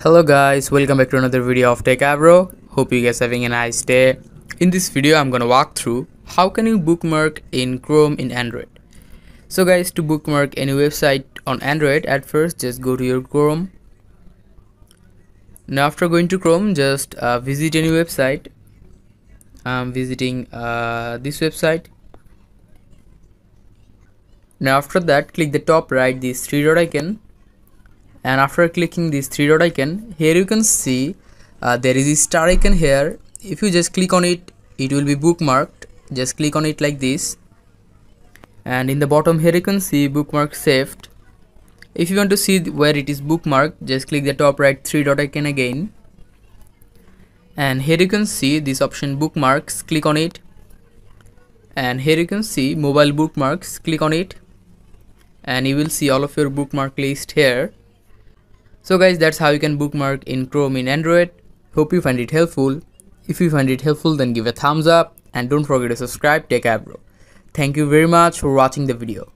Hello guys, welcome back to another video of Techavro. Hope you guys having a nice day. In this video, I'm gonna walk through how can you bookmark in Chrome in Android. So guys, to bookmark any website on Android, at first just go to your Chrome. Now after going to Chrome, just uh, visit any website. I'm visiting uh, this website. Now after that, click the top right, this three dot icon and after clicking this three dot icon here you can see uh, there is a star icon here. If you just click on it it will be bookmarked. Just click on it like this. And in the bottom here you can see bookmark saved. If you want to see where it is bookmarked just click the top right three dot icon again. And here you can see this option bookmarks click on it. And here you can see mobile bookmarks click on it. And you will see all of your bookmark list here so guys that's how you can bookmark in Chrome in Android. Hope you find it helpful. If you find it helpful then give a thumbs up and don't forget to subscribe Techavro. Thank you very much for watching the video.